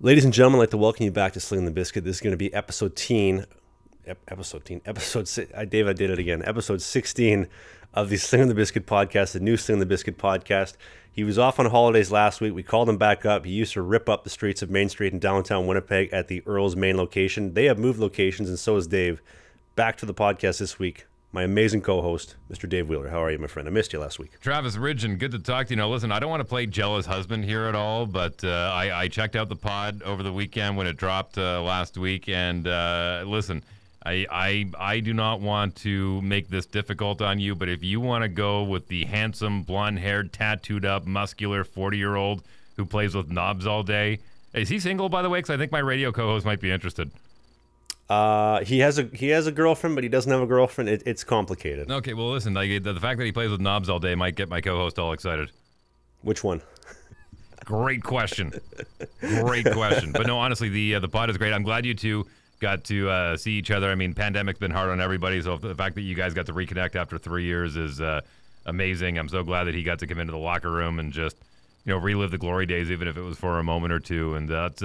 Ladies and gentlemen, I'd like to welcome you back to Slangin' the Bizkit. This is going to be episode teen, ep- episode teen, episode. Si- I, Dave, I did it again. Episode sixteen of the Slangin' the Bizkit podcast, the new Slangin' the Bizkit podcast. He was off on holidays last week. We called him back up. He used to rip up the streets of Main Street in downtown Winnipeg at the Earl's main location. They have moved locations, and so has Dave. Back to the podcast this week. My amazing co-host, Mr. Dave Wheeler. How are you, my friend? I missed you last week. Travis Ridgen, good to talk to you. Now, listen, I don't want to play jealous husband here at all, but uh, I, I, checked out the pod over the weekend when it dropped uh, last week, and uh, listen, I, I I do not want to make this difficult on you, but if you want to go with the handsome, blonde-haired, tattooed-up, muscular 40-year-old who plays with knobs all day, is he single, by the way? Because I think my radio co-host might be interested. Uh, he has a he has a girlfriend, but he doesn't have a girlfriend. It, it's complicated. Okay, well, listen, like the, the fact that he plays with knobs all day might get my co-host all excited. Which one? Great question. Great question. But no, honestly, the uh, the pod is great. I'm glad you two got to uh, see each other. I mean, pandemic's been hard on everybody, so the fact that you guys got to reconnect after three years is uh, amazing. I'm so glad that he got to come into the locker room and just you know relive the glory days, even if it was for a moment or two. And that's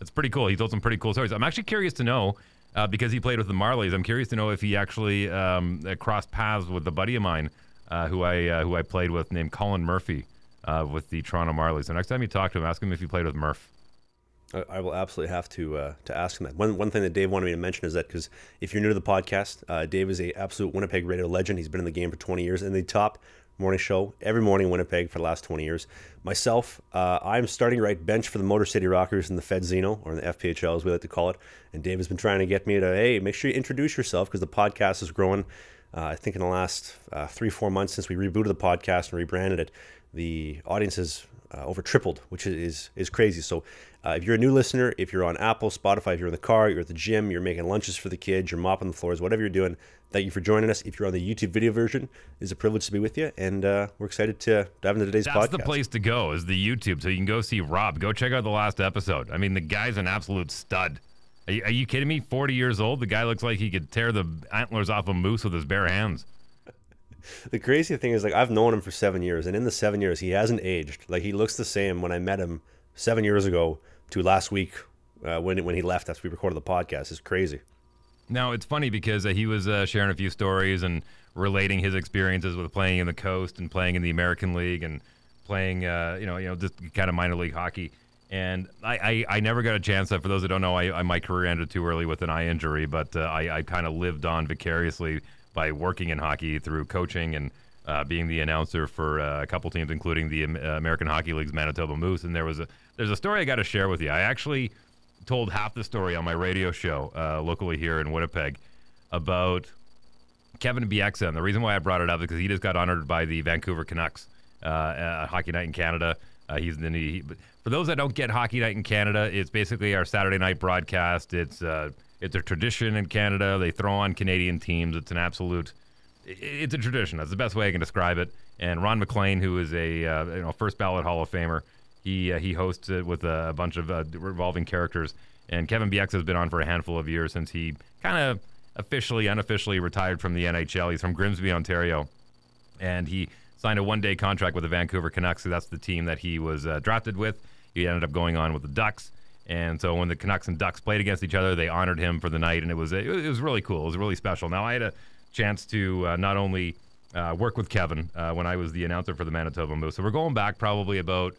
uh, that's pretty cool. He told some pretty cool stories. I'm actually curious to know uh, because he played with the Marlies. I'm curious to know if he actually um, crossed paths with a buddy of mine uh, who I uh, who I played with named Colin Murphy uh, with the Toronto Marlies. So next time you talk to him, ask him if he played with Murph. I, I will absolutely have to uh, to ask him that. One one thing that Dave wanted me to mention is that because if you're new to the podcast, uh, Dave is a absolute Winnipeg radio legend. He's been in the game for 20 years and the top morning show every morning in Winnipeg for the last 20 years. Myself, uh, I'm starting right bench for the Motor City Rockers in the Fedzino, or in the FPHL as we like to call it. And Dave has been trying to get me to, hey, make sure you introduce yourself because the podcast is growing. Uh, I think in the last uh, three, four months since we rebooted the podcast and rebranded it, the audience has uh, over tripled, which is is crazy. So, uh, if you're a new listener, if you're on Apple, Spotify, if you're in the car, you're at the gym, you're making lunches for the kids, you're mopping the floors, whatever you're doing, thank you for joining us. If you're on the YouTube video version, it's a privilege to be with you, and uh, we're excited to dive into today's That's podcast. the place to go is the YouTube, so you can go see Rob. Go check out the last episode. I mean, the guy's an absolute stud. Are you, are you kidding me? 40 years old, the guy looks like he could tear the antlers off a moose with his bare hands. The crazy thing is, like, I've known him for seven years, and in the seven years, he hasn't aged. Like, he looks the same when I met him seven years ago to last week uh, when when he left after we recorded the podcast. It's crazy. Now it's funny because uh, he was uh, sharing a few stories and relating his experiences with playing in the coast and playing in the American League and playing, uh, you know, you know, just kind of minor league hockey. And I, I, I never got a chance. For those that don't know, I, I my career ended too early with an eye injury, but uh, I, I kind of lived on vicariously by working in hockey through coaching and uh, being the announcer for uh, a couple teams, including the uh, American Hockey League's Manitoba Moose. And there was a there's a story I got to share with you. I actually told half the story on my radio show uh, locally here in Winnipeg about Kevin Bieksa. And the reason why I brought it up is because he just got honored by the Vancouver Canucks uh, at Hockey Night in Canada. Uh, he's the he, for those that don't get Hockey Night in Canada, it's basically our Saturday night broadcast. It's uh, it's a tradition in Canada. They throw on Canadian teams. It's an absolute it's a tradition. That's the best way I can describe it. And Ron MacLean, who is a uh, you know first ballot Hall of Famer, he uh, he hosts it with a bunch of uh, revolving characters. And Kevin Bieksa has been on for a handful of years since he kind of officially, unofficially retired from the NHL. He's from Grimsby, Ontario, and he signed a one-day contract with the Vancouver Canucks. So that's the team that he was uh, drafted with. He ended up going on with the Ducks. And so when the Canucks and Ducks played against each other, they honored him for the night, and it was it was really cool. It was really special. Now I had a chance to uh, not only uh, work with Kevin uh, when I was the announcer for the Manitoba Moose. So we're going back probably about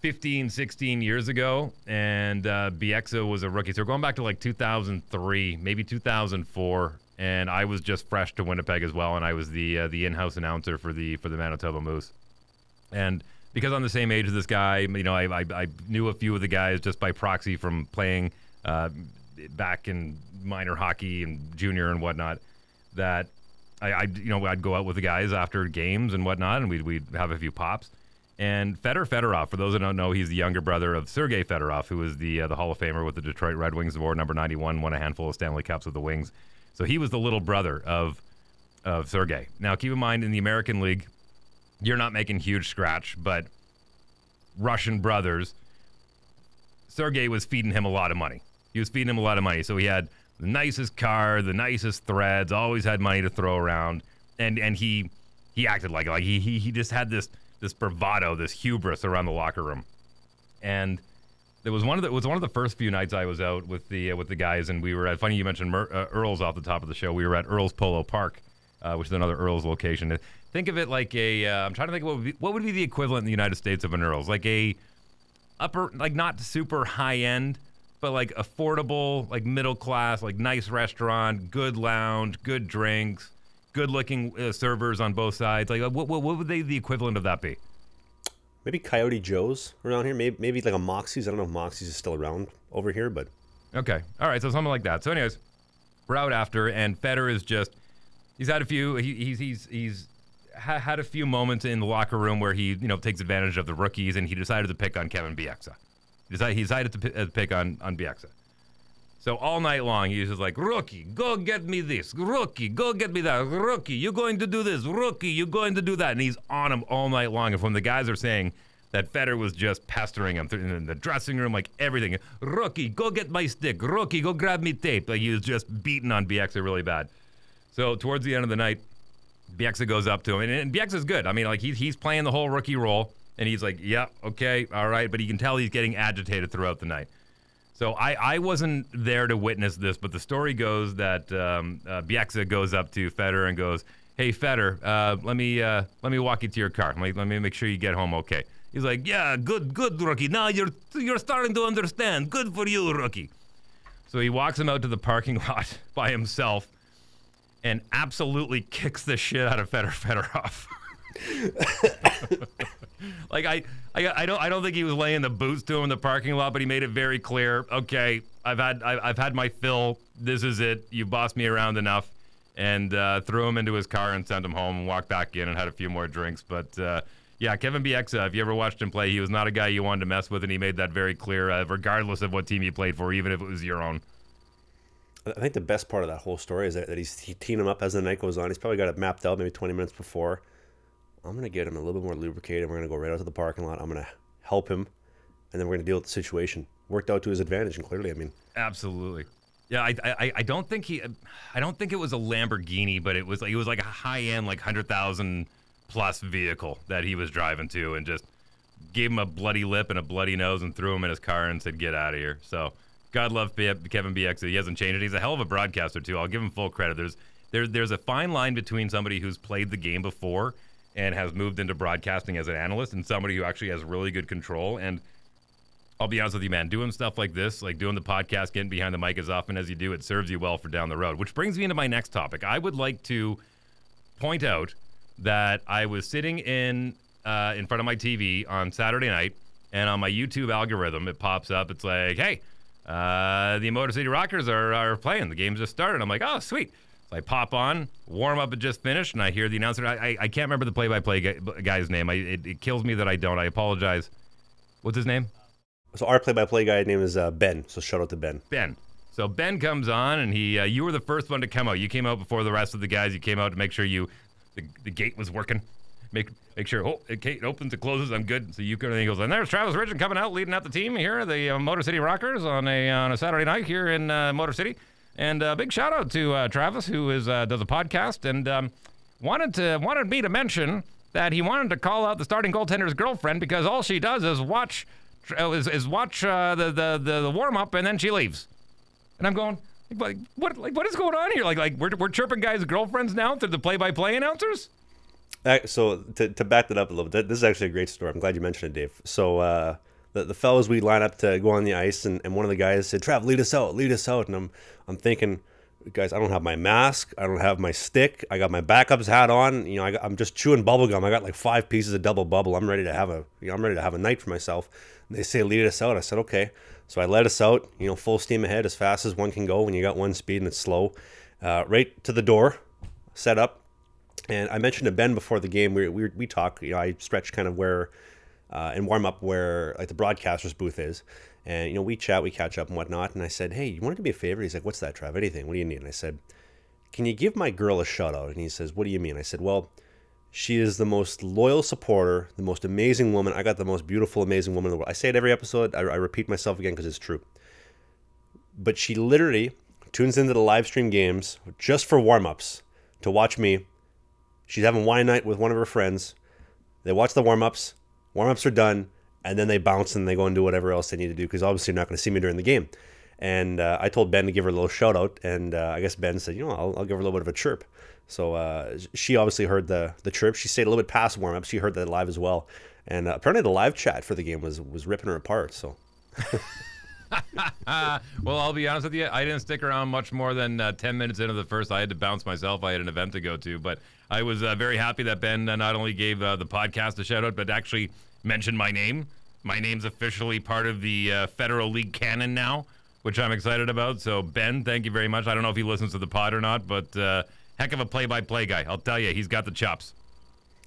15, 16 years ago, and uh, was a rookie. So we're going back to like 2003, maybe 2004, and I was just fresh to Winnipeg as well, and I was the uh, the in-house announcer for the for the Manitoba Moose. And because I'm the same age as this guy, you know, I, I, I knew a few of the guys just by proxy from playing uh, back in minor hockey and junior and whatnot. That I, I, you know, I'd go out with the guys after games and whatnot, and we'd we'd have a few pops. And Fedor Fedorov, for those that don't know, he's the younger brother of Sergei Fedorov, who is the uh, the Hall of Famer with the Detroit Red Wings, wore number 91, won a handful of Stanley Cups with the Wings. So he was the little brother of of Sergei. Now, keep in mind, in the American League, you're not making huge scratch, but Russian brothers, Sergei was feeding him a lot of money. He was feeding him a lot of money. So he had the nicest car, the nicest threads, always had money to throw around, and and he he acted like like he he he just had this this bravado, this hubris around the locker room, and it was one of the it was one of the first few nights I was out with the uh, with the guys, and we were at. Funny you mentioned Mer, uh, Earl's off the top of the show. We were at Earl's Polo Park, uh, which is another Earl's location. Think of it like a. am trying to think what would be what would be the equivalent in the United States of an Earl's, like a upper, like not super high end, but like affordable, like middle class, like nice restaurant, good lounge, good drinks, good looking uh, servers on both sides. Like what, what what would they the equivalent of that be? maybe Coyote Joe's around here. Maybe maybe like a Moxie's. I don't know if Moxie's is still around over here, but okay, all right, so something like that. So, anyways, we're out after, and Fedor is just he's had a few he, he's he's he's had a few moments in the locker room where he you know takes advantage of the rookies, and he decided to pick on Kevin Bieksa. He decided, he decided to uh, pick on on Bieksa. So all night long, he's just like, Rookie, go get me this. Rookie, go get me that. Rookie, you're going to do this. Rookie, you're going to do that. And he's on him all night long. And when the guys are saying that Fedor was just pestering him in the dressing room, like everything. Rookie, go get my stick. Rookie, go grab me tape. Like he was just beating on Bieksa really bad. So towards the end of the night, Bieksa goes up to him, and, and Bieksa's good. I mean, like he's he's playing the whole rookie role, and he's like, yeah, okay, all right, but you can tell he's getting agitated throughout the night. So I, I wasn't there to witness this, but the story goes that um, uh, Bieksa goes up to Fedor and goes, "Hey Fedor, uh, let me uh, let me walk you to your car. Let me, let me make sure you get home okay." He's like, "Yeah, good, good, rookie. Now you're you're starting to understand. Good for you, rookie." So he walks him out to the parking lot by himself, and absolutely kicks the shit out of Fedor Fedorov. like I, I, I don't, I don't think he was laying the boots to him in the parking lot, but he made it very clear. Okay, I've had, I, have had my fill. This is it. You bossed me around enough, and uh, threw him into his car and sent him home and walked back in and had a few more drinks. But uh, yeah, Kevin Bieksa, if you ever watched him play, he was not a guy you wanted to mess with, and he made that very clear, uh, regardless of what team he played for, even if it was your own. I think the best part of that whole story is that, that he's he teeing him up as the night goes on. He's probably got it mapped out maybe 20 minutes before I'm going to get him a little bit more lubricated. We're going to go right out to the parking lot. I'm going to help him, and then we're going to deal with the situation. Worked out to his advantage, and clearly, I mean, absolutely. Yeah, I, I, I don't think he, I don't think it was a Lamborghini, but it was like it was like a high end, like hundred thousand plus vehicle that he was driving to, and just gave him a bloody lip and a bloody nose, and threw him in his car and said, "Get out of here." So, God love Kevin Bieksa. He hasn't changed it. He's a hell of a broadcaster too. I'll give him full credit. There's there, there's a fine line between somebody who's played the game before and has moved into broadcasting as an analyst and somebody who actually has really good control. And I'll be honest with you, man, doing stuff like this, like doing the podcast, getting behind the mic as often as you do, it serves you well for down the road. Which brings me into my next topic. I would like to point out that I was sitting in uh, in front of my TV on Saturday night, and on my YouTube algorithm, it pops up. It's like, hey, uh, the Motor City Rockers are, are playing. The game just started. I'm like, oh, sweet. So I pop on, warm up had just finished, and I hear the announcer. I, I, I can't remember the play-by-play guy's name. I, it, it, kills me that I don't. I apologize. What's his name? So our play-by-play guy name is uh, Ben. So shout out to Ben. Ben. So Ben comes on, and he uh, you were the first one to come out. You came out before the rest of the guys. You came out to make sure you the, the gate was working. Make make sure oh it, it opens it closes. I'm good. So you go and he goes and there's Travis Ridgen coming out leading out the team here, the uh, Motor City Rockers on a on a Saturday night here in uh, Motor City. And a uh, big shout out to uh, Travis, who is uh, does a podcast and um, wanted to wanted me to mention that he wanted to call out the starting goaltender's girlfriend because all she does is watch is, is watch uh, the the the, the warm up and then she leaves. And I'm going, like, what like what is going on here? Like like we're we're chirping guys' girlfriends now through the play by play announcers. Uh, so to, to back that up a little bit, this is actually a great story. I'm glad you mentioned it, Dave. So uh, the, the fellows we line up to go on the ice, and, and one of the guys said, "Trav, lead us out, lead us out." And I'm I'm thinking, guys, I don't have my mask, I don't have my stick, I got my backups hat on. You know, I am just chewing bubble gum. I got like five pieces of double bubble. I'm ready to have a, you know, I'm ready to have a night for myself. And they say, "Lead us out." I said, "Okay." So I led us out. You know, full steam ahead, as fast as one can go when you got one speed and it's slow. Uh, right to the door, set up. And I mentioned to Ben before the game, we we we talk. You know, I stretch kind of where uh, and warm up where like the broadcaster's booth is. And you know, we chat, we catch up and whatnot. And I said, "Hey, you want to me a favor?" He's like, "What's that, Trav? Anything? What do you need?" And I said, "Can you give my girl a shout out?" And he says, "What do you mean?" I said, "Well." She is the most loyal supporter, the most amazing woman. I got the most beautiful, amazing woman in the world. I say it every episode. I, I repeat myself again because it's true. But she literally tunes into the live stream games just for warm ups to watch me. She's having wine night with one of her friends. They watch the warm ups. Warm ups are done, and then they bounce and they go and do whatever else they need to do because obviously you're not going to see me during the game. And uh, I told Ben to give her a little shout out, and uh, I guess Ben said, you know, I'll, I'll, give her a little bit of a chirp. So uh, she obviously heard the the chirp. She stayed a little bit past warm up. She heard that live as well, and uh, apparently the live chat for the game was was ripping her apart. So. well, I'll be honest with you. I didn't stick around much more than uh, 10 minutes into the first. I had to bounce myself. I had an event to go to. But I was uh, very happy that Ben uh, not only gave uh, the podcast a shout out, but actually mentioned my name. My name's officially part of the uh, Federal League canon now, which I'm excited about. So, Ben, thank you very much. I don't know if he listens to the pod or not, but uh, heck of a play by play guy. I'll tell you, he's got the chops.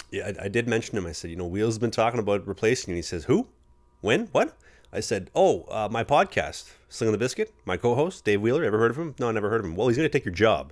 Yeah, I, I did mention him. I said, you know, Wheels has been talking about replacing you. He says, who? When? What? I said, "Oh, uh, my podcast, Slangin' the Bizkit. My co-host, Dave Wheeler. Ever heard of him? No, I never heard of him. Well, he's going to take your job."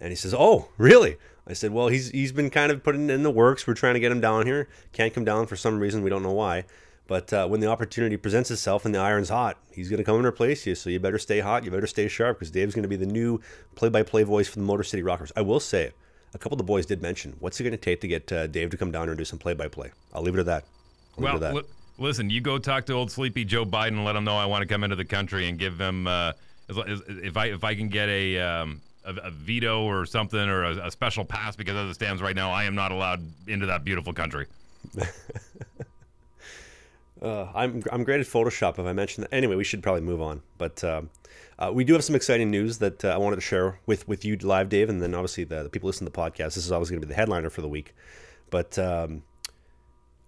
And he says, "Oh, really?" I said, "Well, he's he's been kind of putting in the works. We're trying to get him down here. Can't come down for some reason. We don't know why. But uh, when the opportunity presents itself and the iron's hot, he's going to come and replace you. So you better stay hot. You better stay sharp because Dave's going to be the new play-by-play voice for the Motor City Rockers. I will say." A couple of the boys did mention, what's it going to take to get uh, Dave to come down here and do some play-by-play? I'll leave it at that. I'll well, that. Listen, you go talk to old sleepy Joe Biden and let him know I want to come into the country and give him uh, if I if I can get a um, a, a, veto or something or a, a, special pass because as it stands right now, I am not allowed into that beautiful country. uh, I'm I'm great at Photoshop. If I mentioned that, anyway, we should probably move on. But uh, uh, we do have some exciting news that uh, I wanted to share with with you live, Dave, and then obviously the, the people listening to the podcast. This is always going to be the headliner for the week, but. Um,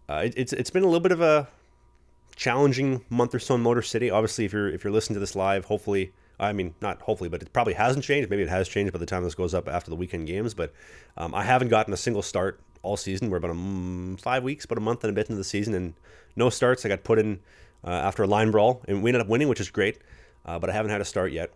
uh, it, it's it's been a little bit of a challenging month or so in Motor City. Obviously, if you're if you're listening to this live, hopefully, I mean not hopefully, but it probably hasn't changed. Maybe it has changed by the time this goes up after the weekend games. But um, I haven't gotten a single start all season. We're about a, mm, five weeks, but a month and a bit into the season, and no starts. I got put in uh, after a line brawl, and we ended up winning, which is great. Uh, but I haven't had a start yet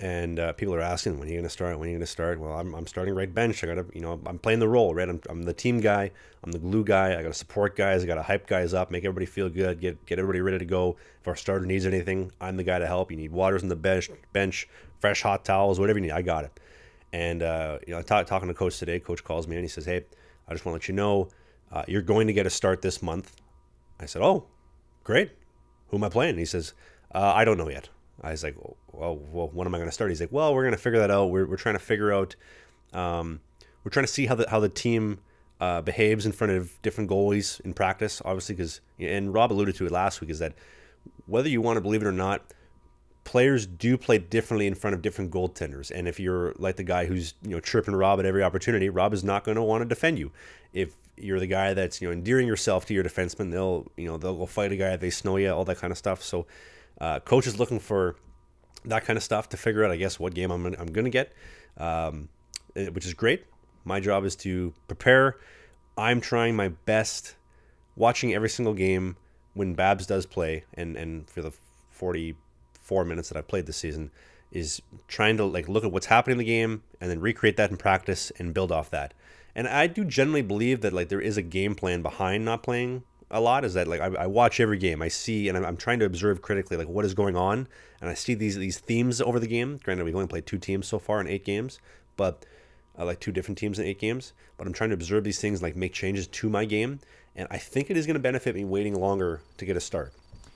and uh, people are asking when are you going to start? When are you going to start? Well I'm, I'm starting right bench. I gotta you know i'm playing the role right? I'm, I'm the team guy. I'm the glue guy. I gotta support guys. I gotta hype guys up make everybody feel good get get everybody ready to go. If our starter needs anything i'm the guy to help. You need waters on the bench bench fresh hot towels whatever you need i got it. And uh, you know talking to coach today coach calls me and he says hey i just want to let you know uh, you're going to get a start this month. I said oh great. Who am i playing? And he says uh, i don't know yet I was like, well, well when am I going to start? He's like, well, we're going to figure that out. We're, we're trying to figure out, um, we're trying to see how the, how the team uh, behaves in front of different goalies in practice, obviously, because, and Rob alluded to it last week, is that whether you want to believe it or not, players do play differently in front of different goaltenders. And if you're like the guy who's, you know, tripping Rob at every opportunity, Rob is not going to want to defend you. If you're the guy that's, you know, endearing yourself to your defenseman, they'll, you know, they'll go fight a guy, they snow you, all that kind of stuff. So, uh, coach is looking for that kind of stuff to figure out, I guess, what game I'm, I'm going to get, um, eh, which is great. My job is to prepare. I'm trying my best, watching every single game when Babs does play, and, and for the 44 minutes that I've played this season, is trying to like look at what's happening in the game and then recreate that in practice and build off that. And I do generally believe that like there is a game plan behind not playing a lot is that like I, I watch every game, I see, and I'm, I'm, trying to observe critically like what is going on, and I see these these themes over the game. Granted, we've only played two teams so far in eight games, but uh, like two different teams in eight games. But I'm trying to observe these things, like make changes to my game, and I think it is going to benefit me waiting longer to get a start.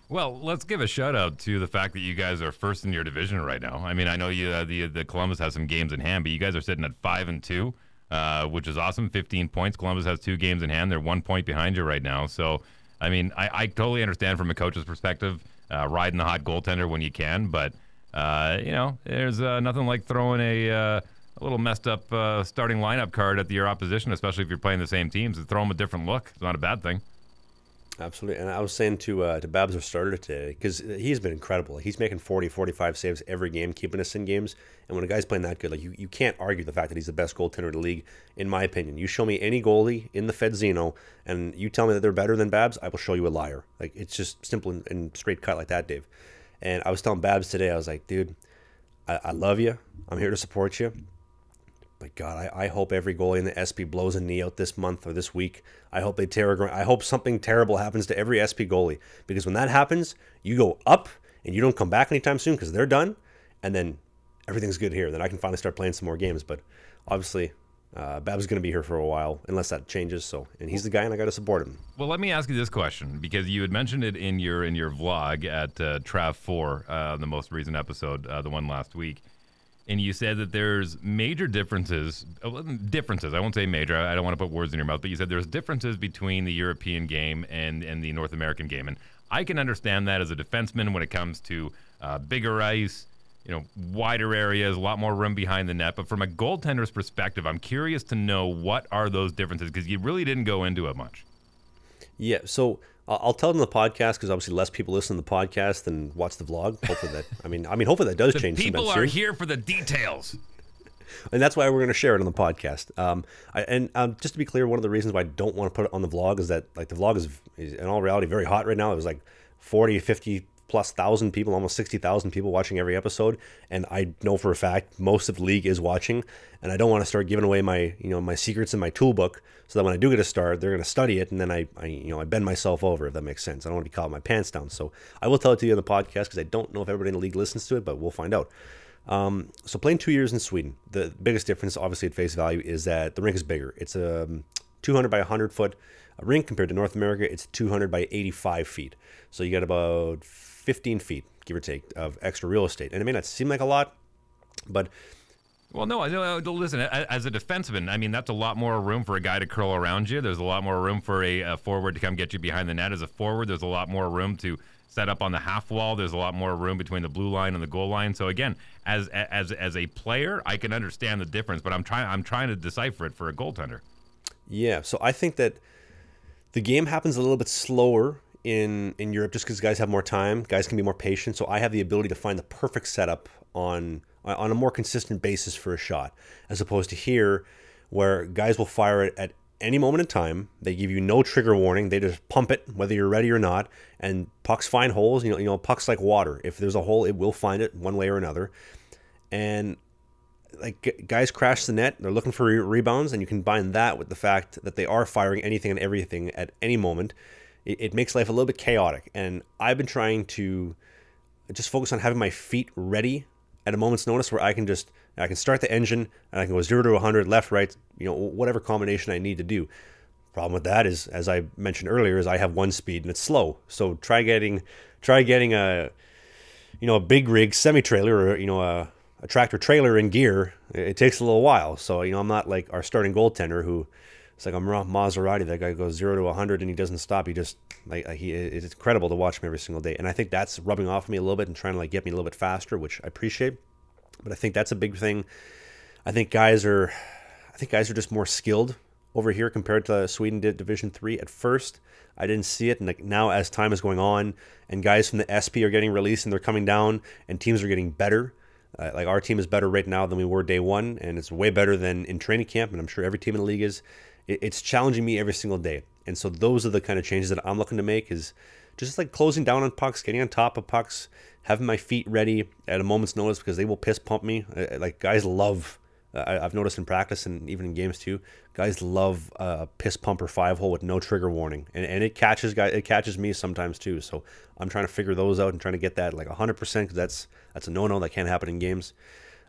Well, let's give a shout out to the fact that you guys are first in your division right now. I mean, I know you uh, the the Columbus has some games in hand, but you guys are sitting at five and two. Uh, which is awesome. 15 points. Columbus has two games in hand. They're one point behind you right now. So, I mean, I, I totally understand from a coach's perspective, uh, riding the hot goaltender when you can, but, uh, you know, there's uh, nothing like throwing a, uh, a little messed up uh, starting lineup card at your opposition, especially if you're playing the same teams, and throw them a different look. It's not a bad thing. Absolutely. And I was saying to uh, to Babs, our starter today, because he's been incredible. He's making 40, 45 saves every game, keeping us in games. And when a guy's playing that good, like you, you can't argue the fact that he's the best goaltender in the league, in my opinion. You show me any goalie in the Fed Zeno, and you tell me that they're better than Babs, I will show you a liar. Like it's just simple and, and straight cut like that, Dave. And I was telling Babs today, I was like, dude, I, I love you. I'm here to support you. But God, I, I hope every goalie in the SP blows a knee out this month or this week. I hope they tear a I hope something terrible happens to every SP goalie because when that happens, you go up and you don't come back anytime soon because they're done, and then everything's good here. Then I can finally start playing some more games. But obviously, uh, Bab's going to be here for a while unless that changes. So, and he's the guy, and I got to support him. Well, let me ask you this question because you had mentioned it in your in your vlog at uh, Trav Four, uh, the most recent episode, uh, the one last week, and you said that there's major differences. uh, Differences. I won't say major. I don't want to put words in your mouth, but you said there's differences between the European game and and the North American game, and I can understand that as a defenseman when it comes to uh, bigger ice you know, wider areas, a lot more room behind the net. But from a goaltender's perspective, I'm curious to know what are those differences because you really didn't go into it much. Yeah, so I'll tell them the podcast because obviously less people listen to the podcast than watch the vlog. Hopefully that, I mean, I mean, hopefully that does The change. people are soon. here for the details. and that's why we're going to share it on the podcast. Um, I, and um, just to be clear, one of the reasons why I don't want to put it on the vlog is that like the vlog is, is in all reality very hot right now. It was like 40, 50 plus thousand people, almost 60,000 people watching every episode. And I know for a fact most of the league is watching. And I don't want to start giving away my, you know, my secrets in my toolbook so that when I do get a start, they're going to study it. And then I, I, you know, I bend myself over, if that makes sense. I don't want to be caught my pants down. So I will tell it to you on the podcast because I don't know if everybody in the league listens to it, but we'll find out. Um, so playing two years in Sweden, the biggest difference, obviously at face value, is that the rink is bigger. It's a um, 200 by 100 foot rink compared to North America. It's 200 by 85 feet. So you got about 15 feet, give or take, of extra real estate. And it may not seem like a lot, but Well, no, I know. Listen, as a defenseman, I mean, that's a lot more room for a guy to curl around you. There's a lot more room for a, a forward to come get you behind the net. As a forward, there's a lot more room to set up on the half wall. There's a lot more room between the blue line and the goal line. So again, as as as a player, I can understand the difference, but I'm trying I'm trying to decipher it for a goaltender. Yeah, so I think that the game happens a little bit slower in in Europe just because guys have more time, guys can be more patient. So I have the ability to find the perfect setup on on a more consistent basis for a shot, as opposed to here, where guys will fire it at any moment in time. They give you no trigger warning. They just pump it whether you're ready or not. And pucks find holes. You know, you know, pucks like water. If there's a hole, it will find it one way or another. And like guys crash the net, they're looking for re- rebounds, and you combine that with the fact that they are firing anything and everything at any moment. It, it makes life a little bit chaotic. And I've been trying to just focus on having my feet ready at a moment's notice, where I can just I can start the engine and I can go zero to 100, left, right, you know, whatever combination I need to do. Problem with that is, as I mentioned earlier, is I have one speed and it's slow. So try getting try getting a you know a big rig semi trailer or you know a, a tractor trailer in gear. It, it takes a little while. So you know I'm not like our starting goaltender who it's like I'm Maserati. That guy goes zero to 100 and he doesn't stop. He just like he it's incredible to watch him every single day. And I think that's rubbing off me a little bit and trying to like get me a little bit faster, which I appreciate. But I think that's a big thing. I think guys are I think guys are just more skilled over here compared to Sweden did Division Three at first. I didn't see it, and like now as time is going on, and guys from the SP are getting released and they're coming down, and teams are getting better. Uh, like our team is better right now than we were day one, and it's way better than in training camp, and I'm sure every team in the league is. It, it's challenging me every single day, and so those are the kind of changes that I'm looking to make. Is just like closing down on pucks, getting on top of pucks, having my feet ready at a moment's notice because they will piss pump me. Uh, Like guys love I, I've noticed in practice and even in games too, guys love a piss pumper five hole with no trigger warning, and, and it catches guys. It catches me sometimes too. So I'm trying to figure those out and trying to get that like 100 percent because that's that's a no no that can't happen in games.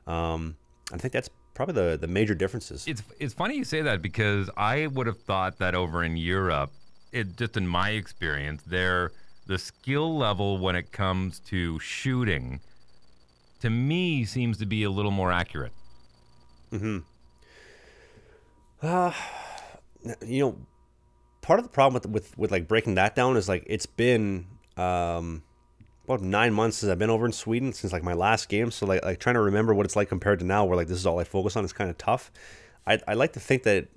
Um, I think that's probably the the major differences. It's it's funny you say that because I would have thought that over in Europe, it just in my experience, there the skill level when it comes to shooting, to me, seems to be a little more accurate. you know, part of the problem with with with like breaking that down is like it's been um about nine months since I've been over in Sweden since like my last game. So like like trying to remember what it's like compared to now, where like this is all I focus on is kind of tough. I I like to think that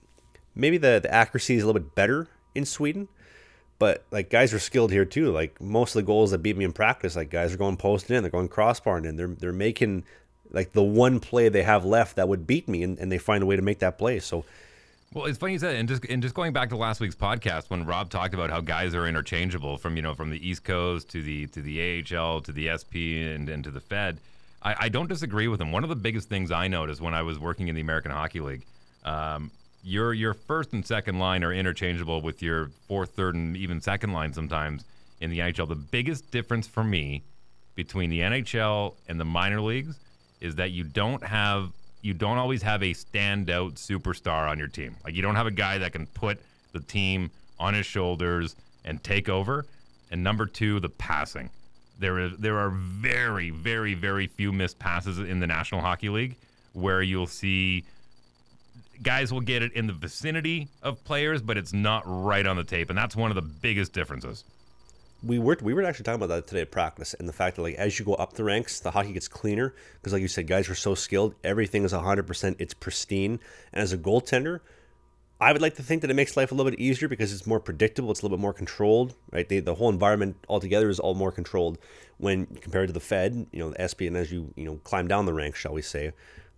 maybe the the accuracy is a little bit better in Sweden. But like guys are skilled here too. Like most of the goals that beat me in practice, like guys are going posted in, they're going crossbar in, they're they're making like the one play they have left that would beat me, and, and they find a way to make that play. So Well, it's funny you said, and just and just going back to last week's podcast when Rob talked about how guys are interchangeable from you know from the East Coast to the to the AHL to the SP and, and to the Fed. I, I don't disagree with him. One of the biggest things I noticed when I was working in the American Hockey League, um, your your first and second line are interchangeable with your fourth, third, and even second line sometimes in the NHL. The biggest difference for me between the NHL and the minor leagues is that you don't have you don't always have a standout superstar on your team. Like you don't have a guy that can put the team on his shoulders and take over. And number two, the passing. There is there are very, very, very few missed passes in the National Hockey League where you'll see guys will get it in the vicinity of players, but it's not right on the tape, and that's one of the biggest differences. We were we were actually talking about that today at practice, and the fact that like as you go up the ranks, the hockey gets cleaner because, like you said, guys are so skilled. Everything is hundred percent. It's pristine, and as a goaltender, I would like to think that it makes life a little bit easier because it's more predictable. It's a little bit more controlled, right? The whole environment altogether is all more controlled when compared to the Fed, you know, the SP, and as you you know climb down the ranks, shall we say,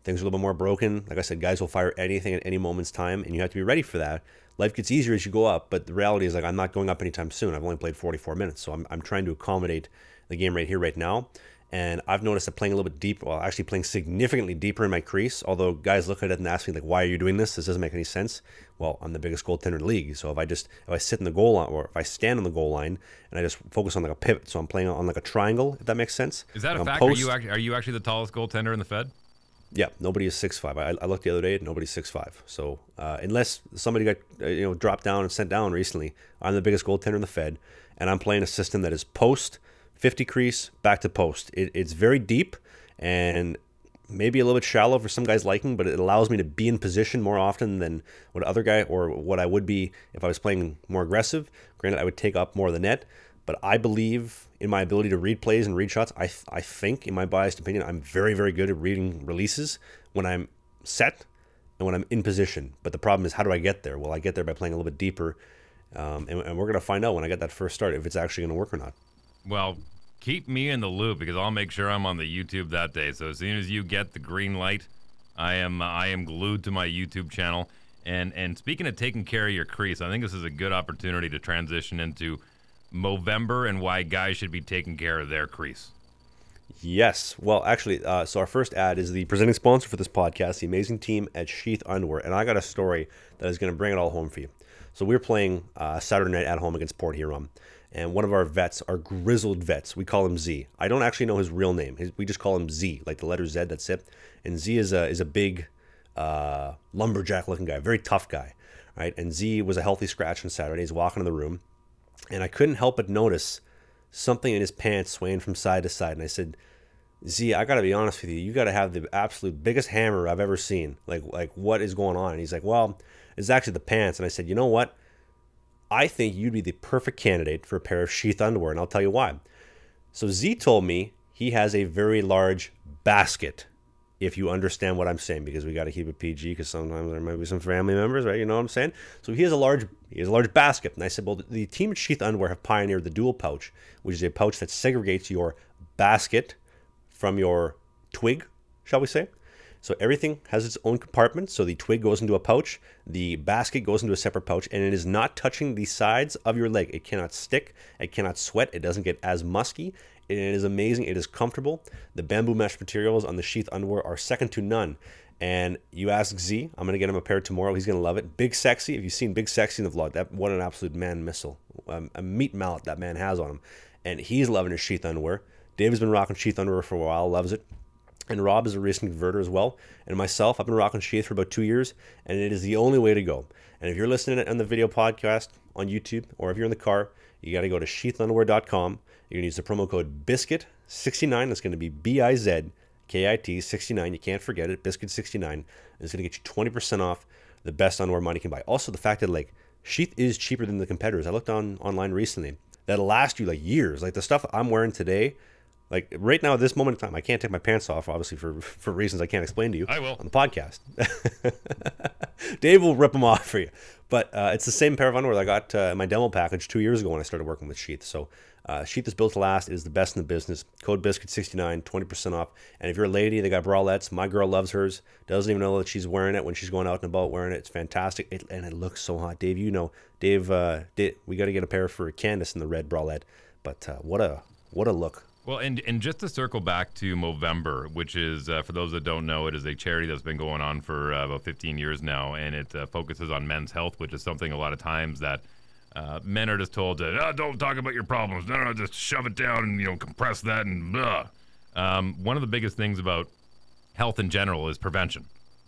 things are a little bit more broken. Like I said, guys will fire anything at any moment's time, and you have to be ready for that. Life gets easier as you go up, but the reality is like I'm not going up anytime soon. I've only played 44 minutes, so I'm I'm trying to accommodate the game right here, right now. And I've noticed that playing a little bit deeper, well, actually playing significantly deeper in my crease. Although guys look at it and ask me like, "Why are you doing this? This doesn't make any sense." Well, I'm the biggest goaltender in the league, so if I just if I sit in the goal line or if I stand on the goal line and I just focus on like a pivot, so I'm playing on like a triangle, if that makes sense. Is that like a fact? Are you actually, are you actually the tallest goaltender in the Fed? Yeah, nobody is six five. I, I looked the other day; and nobody's six five. So uh, unless somebody got uh, you know dropped down and sent down recently, I'm the biggest goaltender in the Fed, and I'm playing a system that is post 50 crease back to post. It, it's very deep and maybe a little bit shallow for some guys' liking, but it allows me to be in position more often than what other guy or what I would be if I was playing more aggressive. Granted, I would take up more of the net, but I believe in my ability to read plays and read shots. I, I think, in my biased opinion, I'm very, very good at reading releases when I'm set and when I'm in position. But the problem is, how do I get there? Well, I get there by playing a little bit deeper. Um, and, and we're going to find out when I get that first start if it's actually going to work or not. Well, keep me in the loop because I'll make sure I'm on the YouTube that day. So as soon as you get the green light, I am I am glued to my YouTube channel. And and speaking of taking care of your crease, I think this is a good opportunity to transition into Movember and why guys should be taking care of their crease. Yes. Well, actually, uh, so our first ad is the presenting sponsor for this podcast, the amazing team at Sheath Underwear. And I got a story that is going to bring it all home for you. So we are playing uh, Saturday night at home against Port Huron and one of our vets, our grizzled vets, we call him Z. I don't actually know his real name. His, we just call him Z, like the letter Z. That's it. And Z is a is a big uh, lumberjack looking guy, very tough guy, right? And Z was a healthy scratch on Saturday. He's walking in the room, and I couldn't help but notice something in his pants swaying from side to side. And I said, Z, I gotta be honest with you. You gotta have the absolute biggest hammer I've ever seen. Like like what is going on? And he's like, well, it's actually the pants. And I said, you know what? I think you'd be the perfect candidate for a pair of sheath underwear, and I'll tell you why. So Z told me he has a very large basket, if you understand what I'm saying, because we got to keep it PG, because sometimes there might be some family members, right? You know what I'm saying? So he has a large he has a large basket, and I said, well, the team at Sheath Underwear have pioneered the dual pouch, which is a pouch that segregates your basket from your twig, shall we say? So everything has its own compartment. So the twig goes into a pouch, the basket goes into a separate pouch, and it is not touching the sides of your leg. It cannot stick, it cannot sweat, it doesn't get as musky. It is amazing, it is comfortable. The bamboo mesh materials on the sheath underwear are second to none. And you ask Z, I'm gonna get him a pair tomorrow. He's gonna love it. Big sexy. If you've seen Big Sexy in the vlog, that what an absolute man missile, um, a meat mallet that man has on him, and he's loving his sheath underwear. Dave's been rocking sheath underwear for a while, loves it. And Rob is a recent converter as well. And myself, I've been rocking Sheath for about two years, and it is the only way to go. And if you're listening on the video podcast on YouTube, or if you're in the car, you got to go to sheathunderwear.com. You're going to use the promo code BIZKIT69. That's going to be B I Z K I T 69. You can't forget it. BIZKIT69. It's going to get you 20% off the best underwear money can buy. Also, the fact that, like, Sheath is cheaper than the competitors. I looked on online recently. That'll last you like years. Like the stuff I'm wearing today, like right now, at this moment in time, I can't take my pants off, obviously for for reasons I can't explain to you. I will on the podcast. Dave will rip them off for you. But uh, it's the same pair of underwear I got uh, in my demo package two years ago when I started working with Sheath. So uh, Sheath is built to last. It is the best in the business. Code BIZKIT69, 20% off. And if you're a lady, they got bralettes. My girl loves hers. Doesn't even know that she's wearing it when she's going out and about wearing it. It's fantastic. It, and it looks so hot. Dave, you know, Dave, uh, Dave we got to get a pair for Candace in the red bralette. But uh, what a what a look. Well, and and just to circle back to Movember, which is uh, for those that don't know, it is a charity that's been going on for uh, about 15 years now, and it uh, focuses on men's health, which is something a lot of times that uh, men are just told to oh, don't talk about your problems, no, no, just shove it down and you know compress that and blah. Um, one of the biggest things about health in general is prevention.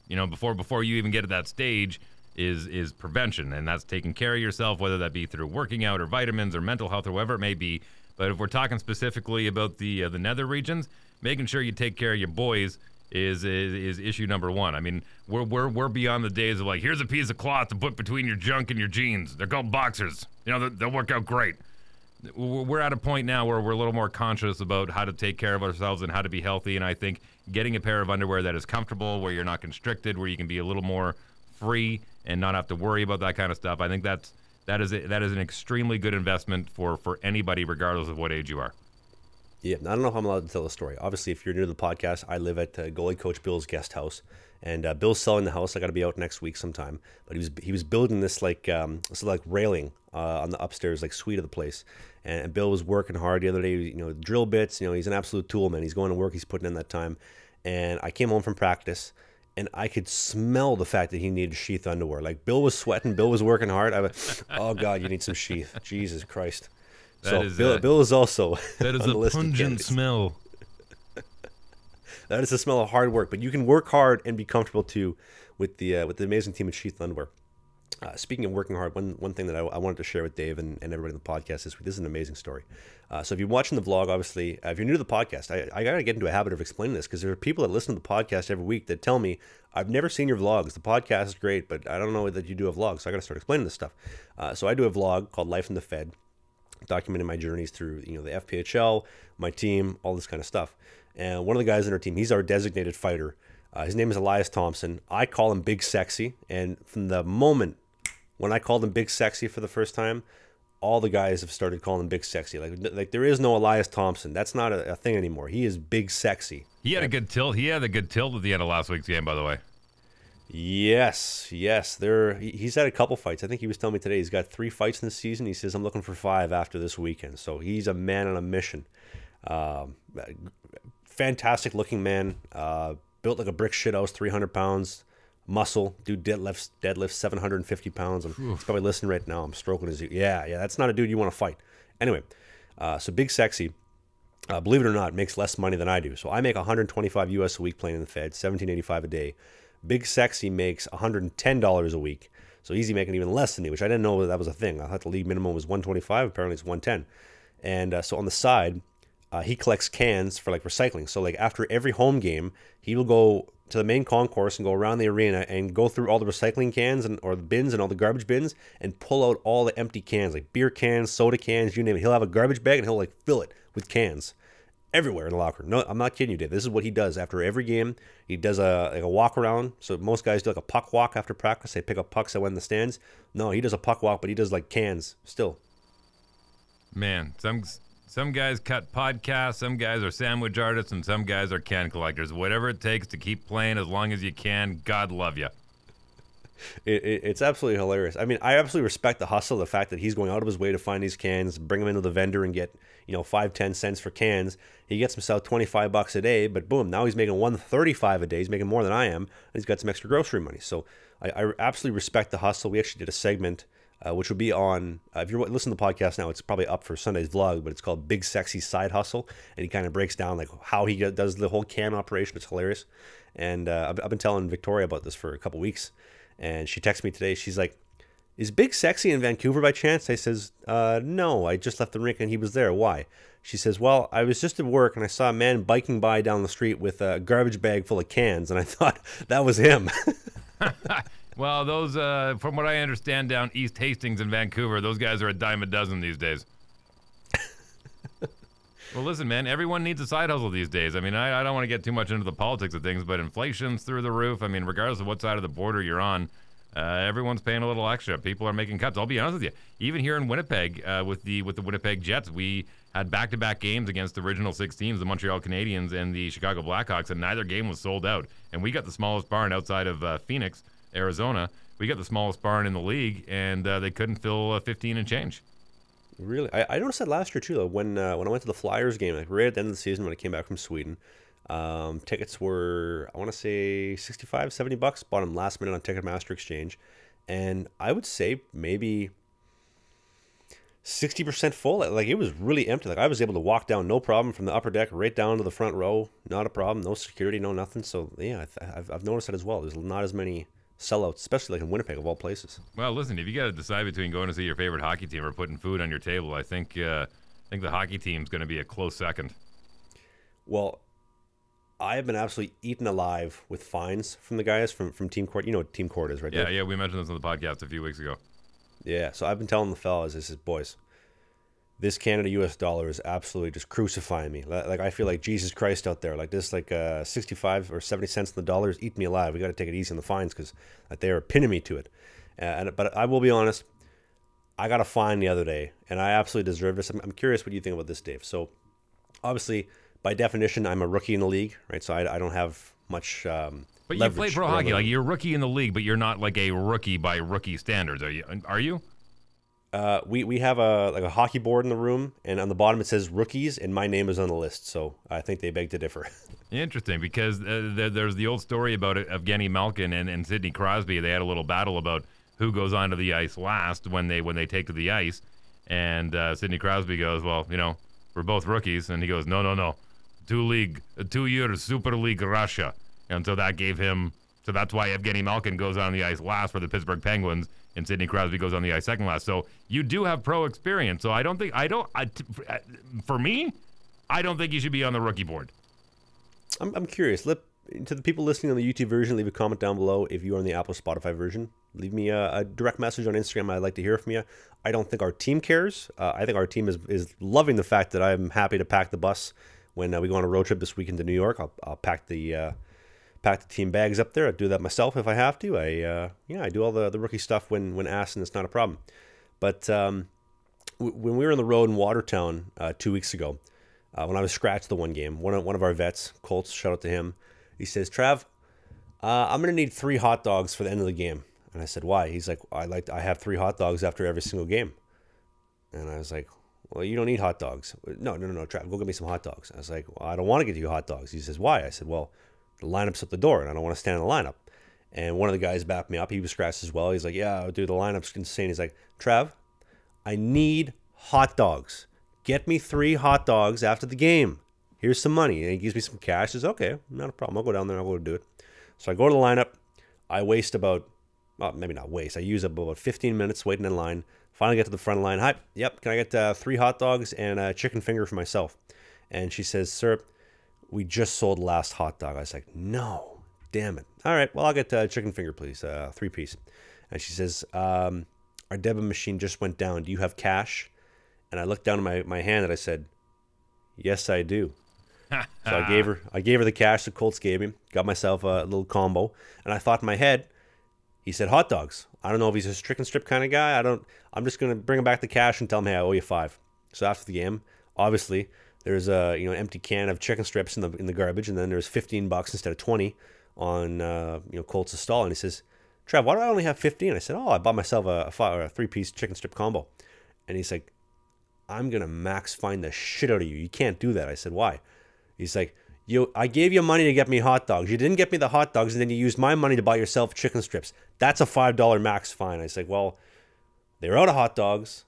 You know, before before you even get to that stage is is prevention, and that's taking care of yourself, whether that be through working out or vitamins or mental health or whatever it may be. But if we're talking specifically about the uh, the nether regions, making sure you take care of your boys is, is is issue number one. I mean, we're we're we're beyond the days of like here's a piece of cloth to put between your junk and your jeans. They're called boxers. You know, they'll, they'll work out great. We're at a point now where we're a little more conscious about how to take care of ourselves and how to be healthy. And I think getting a pair of underwear that is comfortable, where you're not constricted, where you can be a little more free and not have to worry about that kind of stuff. I think that's that is a, that is an extremely good investment for for anybody, regardless of what age you are. Yeah, I don't know if I'm allowed to tell the story. Obviously, if you're new to the podcast, I live at uh, goalie coach Bill's guest house, and uh, Bill's selling the house. I got to be out next week sometime. But he was he was building this like um, this like railing uh, on the upstairs like suite of the place, and, and Bill was working hard the other day. You know, drill bits. You know, he's an absolute tool man. He's going to work. He's putting in that time. And I came home from practice, and I could smell the fact that he needed sheath underwear. Like Bill was sweating. Bill was working hard. I was, oh God, you need some sheath. Jesus Christ. That so is, Bill, uh, Bill is also That is a the list of pungent candidates. smell. That is the smell of hard work, but you can work hard and be comfortable too with the uh, with the amazing team at Sheath Underwear. Uh, speaking of working hard, one one thing that I, I wanted to share with Dave and, and everybody in the podcast this week. This is an amazing story. Uh, so if you're watching the vlog, obviously, uh, if you're new to the podcast, I, I gotta get into a habit of explaining this because there are people that listen to the podcast every week that tell me I've never seen your vlogs. The podcast is great, but I don't know that you do a vlog, so I gotta start explaining this stuff. Uh, so I do a vlog called Life in the Fed documenting my journeys through you know the FPHL, my team, all this kind of stuff. And one of the guys in our team, he's our designated fighter. Uh, his name is Elias Thompson. I call him Big Sexy, and from the moment when I called him Big Sexy for the first time, all the guys have started calling him Big Sexy. Like like there is no Elias Thompson. That's not a, a thing anymore. He is Big Sexy. He had a good tilt. He had a good tilt at the end of last week's game, by the way. Yes, yes. There, he's had a couple fights. I think he was telling me today he's got three fights in the season. He says I'm looking for five after this weekend. So he's a man on a mission. Um, fantastic looking man. Uh, built like a brick shit house, 300 pounds, muscle. Dude deadlifts deadlifts 750 pounds. I'm, he's probably listening right now. I'm stroking his. Yeah, yeah. That's not a dude you want to fight. Anyway, uh, so big sexy. Uh, believe it or not, makes less money than I do. So I make 125 US a week playing in the Fed, 1785 a day. Big Sexy makes 110 dollars a week. So easy making even less than me, which I didn't know that was a thing. I thought the league minimum was 125. Apparently it's 110. And uh, so on the side, uh, he collects cans for like recycling. So like after every home game, he will go to the main concourse and go around the arena and go through all the recycling cans and or the bins and all the garbage bins and pull out all the empty cans, like beer cans, soda cans, you name it. He'll have a garbage bag and he'll like fill it with cans everywhere in the locker room. No, I'm not kidding you, Dave. This is what he does after every game. He does a like a walk around. So most guys do like a puck walk after practice. They pick up pucks that went in the stands. No, he does a puck walk, but he does like cans still. Man, some some guys cut podcasts, some guys are sandwich artists, and some guys are can collectors. Whatever it takes to keep playing as long as you can. God love you. It, it, it's absolutely hilarious. I mean, I absolutely respect the hustle, the fact that he's going out of his way to find these cans, bring them into the vendor, and get you know five, ten cents for cans. He gets himself twenty five bucks a day, but boom, now he's making one thirty five a day. He's making more than I am, and he's got some extra grocery money. So I, I absolutely respect the hustle. We actually did a segment. Uh, which will be on uh, if you're listening to the podcast now it's probably up for sunday's vlog but it's called big sexy side hustle and he kind of breaks down like how he does the whole cam operation it's hilarious and uh, I've, I've been telling victoria about this for a couple weeks and she texted me today. She's like, "Is Big Sexy in Vancouver by chance?" I says, uh, "No, I just left the rink and he was there. Why?" She says, "Well, I was just at work and I saw a man biking by down the street with a garbage bag full of cans, and I thought that was him." Well, those, uh, from what I understand, down East Hastings in Vancouver, those guys are a dime a dozen these days. well, listen, man, everyone needs a side hustle these days. I mean, I, I don't want to get too much into the politics of things, but inflation's through the roof. I mean, regardless of what side of the border you're on, uh, everyone's paying a little extra. People are making cuts. I'll be honest with you. Even here in Winnipeg, uh, with the with the Winnipeg Jets, we had back-to-back games against the original six teams, the Montreal Canadiens and the Chicago Blackhawks, and neither game was sold out. And we got the smallest barn outside of uh, Phoenix, Arizona. We got the smallest barn in the league, and uh, they couldn't fill uh, 15 and change. really, I, I noticed that last year too. Though, when uh, when I went to the Flyers game, like right at the end of the season when I came back from Sweden, um, tickets were I want to say 65, 70 bucks. Bought them last minute on Ticketmaster Exchange, and I would say maybe sixty percent full. Like it was really empty. Like I was able to walk down no problem from the upper deck right down to the front row. Not a problem. No security. No nothing. So yeah, I've I've noticed that as well. There's not as many sellouts, especially like in Winnipeg of all places. Well, listen, if you got to decide between going to see your favorite hockey team or putting food on your table, I think uh, I think the hockey team's going to be a close second. Well, I have been absolutely eaten alive with fines from the guys from from Team Court. You know what Team Court is, right? Yeah, there? yeah, we mentioned this on the podcast a few weeks ago. Yeah, so I've been telling the fellas, this is boys. This Canada U.S. dollar is absolutely just crucifying me. Like I feel like Jesus Christ out there. Like this, like uh, sixty-five or seventy cents in the dollars eat me alive. We got to take it easy on the fines because like, they are pinning me to it. Uh, and but I will be honest, I got a fine the other day, and I absolutely deserve this. I'm, I'm curious what you think about this, Dave. So, obviously, by definition, I'm a rookie in the league, right? So I, I don't have much. Um, but you play pro hockey, like you're a rookie in the league, but you're not like a rookie by rookie standards, are you? Are you? Uh, we we have a like a hockey board in the room, and on the bottom it says rookies, and my name is on the list. So I think they beg to differ. Interesting, because uh, there, there's the old story about Evgeny Malkin and, and Sidney Crosby. They had a little battle about who goes onto the ice last when they when they take to the ice, and uh, Sidney Crosby goes, "Well, you know, we're both rookies," and he goes, "No, no, no, two league, two year Super League Russia," and so that gave him. So that's why Evgeny Malkin goes on the ice last for the Pittsburgh Penguins, and Sidney Crosby goes on the ice second last. So you do have pro experience. So I don't think I don't. I, uh, for me, I don't think you should be on the rookie board. I'm I'm curious. Let to the people listening on the YouTube version, leave a comment down below if you are on the Apple Spotify version. Leave me a, a direct message on Instagram. I'd like to hear from you. I don't think our team cares. Uh, I think our team is, is loving the fact that I'm happy to pack the bus when uh, we go on a road trip this weekend to New York. I'll, I'll pack the uh, pack the team bags up there. I do that myself if I have to. I uh, yeah, I do all the, the rookie stuff when when asked, and it's not a problem. But um, w- when we were on the road in Watertown uh, two weeks ago, uh, when I was scratched the one game, one of, one of our vets, Colts, shout out to him. He says, "Trav, uh, I'm gonna need three hot dogs for the end of the game." And I said, "Why?" He's like, "I like I have three hot dogs after every single game." And I was like, "Well, you don't need hot dogs." No, no, no, no, Trav, go get me some hot dogs. I was like, well, "I don't want to get you hot dogs." He says, "Why?" I said, "Well." The lineup's at the door and I don't want to stand in the lineup. And one of the guys backed me up. He was scratched as well. He's like, Yeah, dude, the lineup's insane. He's like, Trav, I need hot dogs. Get me three hot dogs after the game. Here's some money. And he gives me some cash. He says, Okay, not a problem. I'll go down there and I'll go do it. So I go to the lineup. I waste about, well, maybe not waste. I use about 15 minutes waiting in line. Finally get to the front line. Hi, yep, can I get uh, three hot dogs and a chicken finger for myself? And she says, Sir, we just sold last hot dog. I was like, no, damn it. All right, well, I'll get uh, chicken finger, please, uh, three piece. And she says, um, our debit machine just went down. Do you have cash? And I looked down at my, my hand and I said, yes, I do. so I gave her I gave her the cash the Colts gave me, got myself a little combo, and I thought in my head, he said hot dogs. I don't know if he's a chicken strip kind of guy. I don't. I'm just gonna bring him back the cash and tell him, hey, I owe you five. So after the game, obviously there's a you know empty can of chicken strips in the in the garbage, and then there's 15 bucks instead of 20 on uh, you know Colts' stall, and he says, "Trev, why do I only have 15?" I said, "Oh, I bought myself a, five, a three piece chicken strip combo," and he's like, "I'm gonna max find the shit out of you. You can't do that." I said, "Why?" He's like, "You, I gave you money to get me hot dogs. You didn't get me the hot dogs, and then you used my money to buy yourself chicken strips. That's a five dollar max fine." I said, "Well, they were out of hot dogs.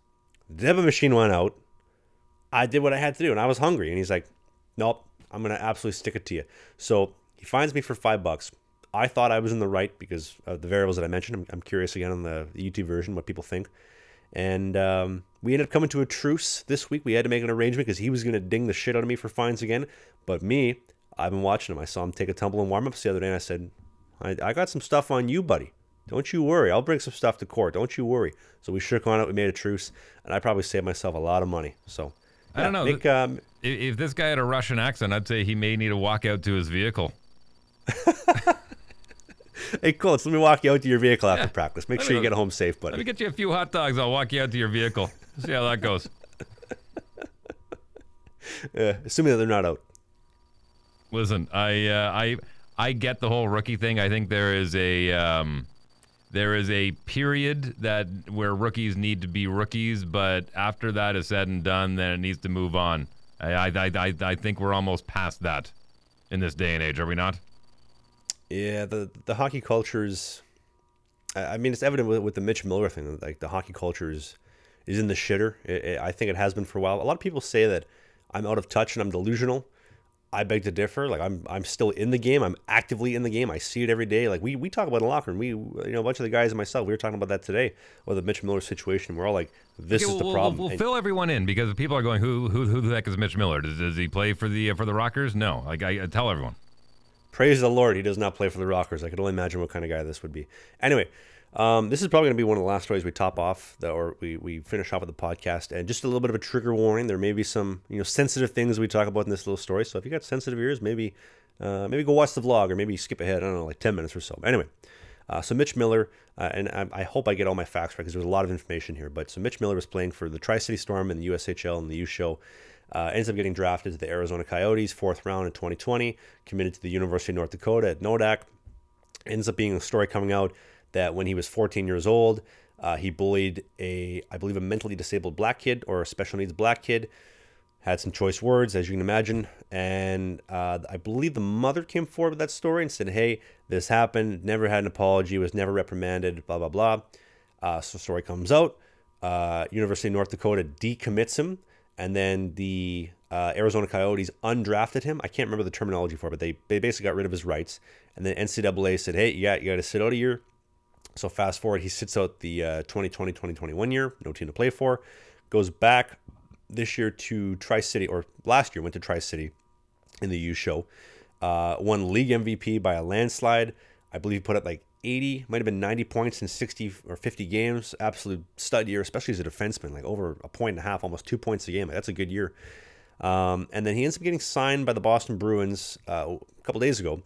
The debit machine went out." I did what I had to do, and I was hungry. And he's like, "Nope, I'm gonna absolutely stick it to you." So he finds me for five bucks. I thought I was in the right because of the variables that I mentioned. I'm, I'm curious again on the, the, YouTube version what people think. And um, we ended up coming to a truce this week. We had to make an arrangement because he was going to ding the shit out of me for fines again. But me, I've been watching him. I saw him take a tumble in warm ups the other day, and I said, I, I got some stuff on you, buddy. Don't you worry. I'll bring some stuff to court. Don't you worry. So we shook on it. We made a truce, and I probably saved myself a lot of money. So I don't know. Make, um, if, if, this guy had a Russian accent, I'd say he may need to walk out to his vehicle. hey, cool. So let me walk you out to your vehicle after yeah. practice. Make sure you get home safe, buddy. Let me get you a few hot dogs. I'll walk you out to your vehicle. See how that goes. uh, assuming that they're not out. Listen, I uh, I I get the whole rookie thing. I think there is a um, there is a period that where rookies need to be rookies, but after that is said and done, then it needs to move on. I I, I, I think we're almost past that in this day and age, are we not? Yeah, the the hockey culture is. I mean, it's evident with, with the Mitch Miller thing. Like the hockey culture is, is in the shitter. It, it, I think it has been for a while. A lot of people say that I'm out of touch and I'm delusional. I beg to differ. Like I'm, I'm still in the game. I'm actively in the game. I see it every day. Like we, we talk about in the locker room. We, you know, a bunch of the guys and myself, we were talking about that today with the Mitch Miller situation. We're all like, this Okay, is the we'll, problem. We'll, we'll fill everyone in because people are going, who who who the heck is Mitch Miller? Does, does he play for the uh, for the Rockers? No. Like I, I tell everyone. Praise the Lord, he does not play for the Rockers. I could only imagine what kind of guy this would be. Anyway, um, this is probably going to be one of the last stories we top off, the, or we, we finish off with the podcast. And just a little bit of a trigger warning. There may be some you know sensitive things we talk about in this little story. So if you got sensitive ears, maybe uh, maybe go watch the vlog, or maybe skip ahead. I don't know, like ten minutes or so. Anyway, uh, so Mitch Miller, uh, and I, I hope I get all my facts right because there's a lot of information here. But so Mitch Miller was playing for the Tri City Storm in the USHL and the U Show. Uh, ends up getting drafted to the Arizona Coyotes, fourth round in 2020. Committed to the University of North Dakota at Nodak. Ends up being a story coming out that when he was 14 years old, uh, he bullied a, I believe, a mentally disabled black kid or a special needs black kid. Had some choice words, as you can imagine, and uh, I believe the mother came forward with that story and said, "Hey, this happened. Never had an apology. Was never reprimanded. Blah blah blah." Uh, so story comes out. Uh, University of North Dakota decommits him, and then the uh, Arizona Coyotes undrafted him. I can't remember the terminology for it, but they, they basically got rid of his rights. And then NCAA said, "Hey, you got you got to sit out a year." So fast forward, he sits out the 2020-2021 year, no team to play for. Goes back this year to Tri City, or last year went to Tri City in the U Show. Uh, won league MVP by a landslide. I believe he put up like 80, might have been 90 points in 60 or 50 games. Absolute stud year, especially as a defenseman, like over a point and a half, almost two points a game. That's a good year. Um, and then he ends up getting signed by the Boston Bruins uh, a couple days ago.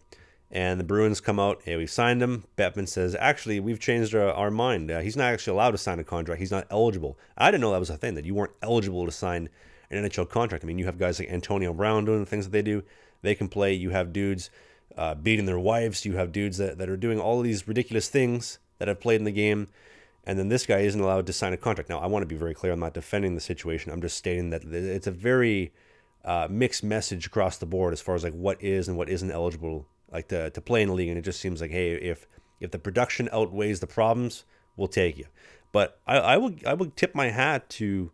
And the Bruins come out, hey, we signed him. Bettman says, actually, we've changed our, our mind. Uh, he's not actually allowed to sign a contract. He's not eligible. I didn't know that was a thing, that you weren't eligible to sign an NHL contract. I mean, you have guys like Antonio Brown doing the things that they do. They can play. You have dudes uh, beating their wives. You have dudes that, that are doing all these ridiculous things that have played in the game. And then this guy isn't allowed to sign a contract. Now, I want to be very clear. I'm not defending the situation. I'm just stating that it's a very uh, mixed message across the board as far as like what is and what isn't eligible like to, to play in the league. And it just seems like, hey, if if the production outweighs the problems, we'll take you. But I, I would I would tip my hat to, you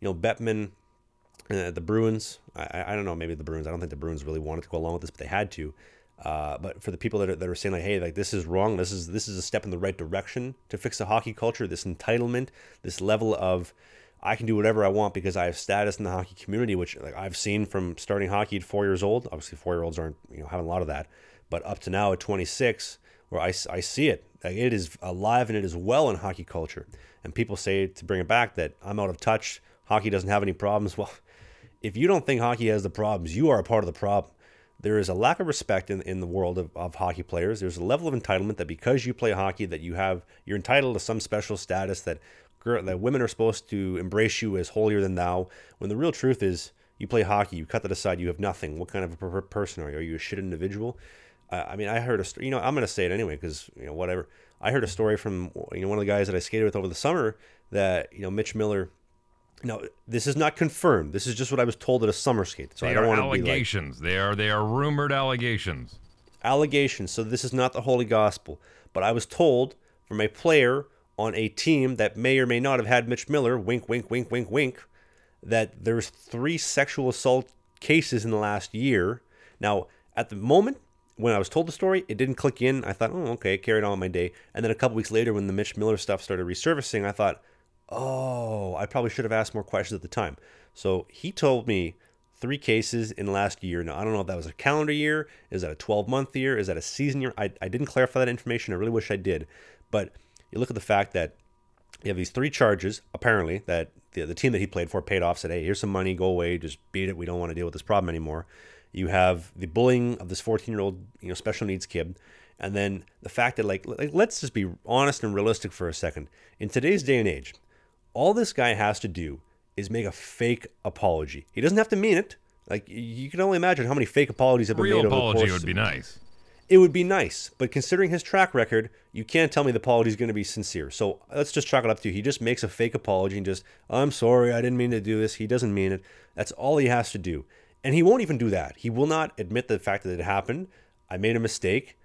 know, Bettman, uh, the Bruins. I, I don't know, maybe the Bruins. I don't think the Bruins really wanted to go along with this, but they had to. Uh, but for the people that are, that are saying like, hey, like this is wrong. This is this is a step in the right direction to fix the hockey culture. This entitlement, this level of I can do whatever I want because I have status in the hockey community, which like I've seen from starting hockey at four years old. Obviously, four year olds aren't you know having a lot of that, but up to now at 26, where I, I see it, it is alive and it is well in hockey culture. And people say to bring it back that I'm out of touch. Hockey doesn't have any problems. Well, if you don't think hockey has the problems, you are a part of the problem. There is a lack of respect in, in the world of, of hockey players. There's a level of entitlement that because you play hockey, that you have you're entitled to some special status that girl, that women are supposed to embrace you as holier than thou. When the real truth is, you play hockey, you cut that aside, you have nothing. What kind of a per- person are you? Are you a shit individual? Uh, I mean, I heard a you know I'm gonna say it anyway because you know whatever. I heard a story from you know one of the guys that I skated with over the summer that you know Mitch Miller. Now this is not confirmed. This is just what I was told at a summer skate. So They I don't are want to be like allegations. they are they are rumored allegations. allegations. So this is not the holy gospel. But I was told from a player on a team that may or may not have had Mitch Miller, wink, wink, wink, wink, wink, that there's three sexual assault cases in the last year. Now, at the moment when I was told the story, it didn't click in. I thought, oh, okay, carried on my day. And then a couple weeks later, when the Mitch Miller stuff started resurfacing, I thought, oh, I probably should have asked more questions at the time. So he told me three cases in last year. Now, I don't know if that was a calendar year. Is that a 12 month year? Is that a season year? I, I didn't clarify that information. I really wish I did. But you look at the fact that you have these three charges, apparently, that the, the team that he played for paid off, said, hey, here's some money, go away, just beat it. We don't want to deal with this problem anymore. You have the bullying of this 14 year old, you know, special needs kid. And then the fact that, like, like, let's just be honest and realistic for a second. In today's day and age, all this guy has to do is make a fake apology. He doesn't have to mean it. Like, you can only imagine how many fake apologies have been Real made over the apology course would be nice. it would be nice, but considering his track record, you can't tell me the apology is going to be sincere. So let's just chalk it up to he just makes a fake apology and just, I'm sorry, I didn't mean to do this. He doesn't mean it. That's all he has to do. And he won't even do that. He will not admit the fact that it happened. I made a mistake.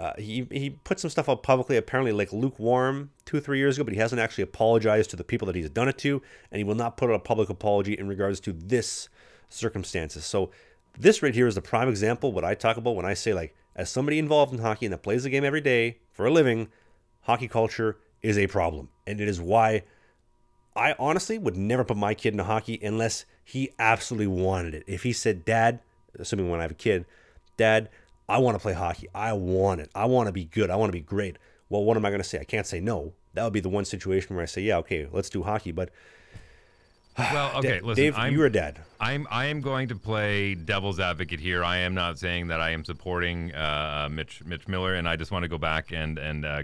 uh, he he put some stuff out publicly, apparently like lukewarm two three years ago, but he hasn't actually apologized to the people that he's done it to, and he will not put out a public apology in regards to this circumstances. So this right here is the prime example what I talk about when I say like as somebody involved in hockey and that plays the game every day for a living, hockey culture is a problem, and it is why I honestly would never put my kid into hockey unless he absolutely wanted it. If he said, "Dad," assuming when I have a kid, "Dad." I want to play hockey. I want it. I want to be good. I want to be great. Well, what am I going to say? I can't say no. That would be the one situation where I say, yeah, okay, let's do hockey. But well, okay, listen, Dave, I'm, you're a dad. I'm I am going to play devil's advocate here. I am not saying that I am supporting uh, Mitch Mitch Miller, and I just want to go back and and uh,